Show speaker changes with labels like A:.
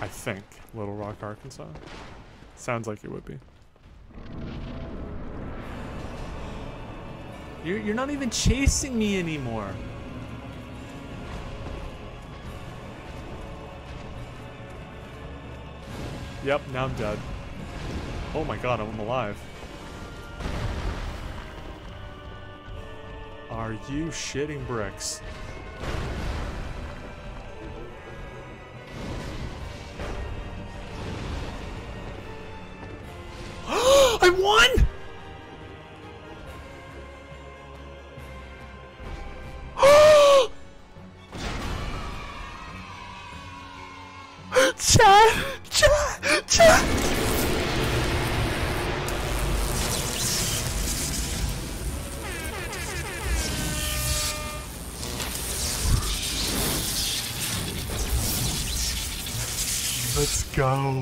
A: I think. Little Rock, Arkansas. Sounds like it would be. You're, you're not even chasing me anymore. Yep, now I'm dead. Oh my god, I'm alive. Are you shitting bricks? I won! Chat! Chat! Chat! Let's go.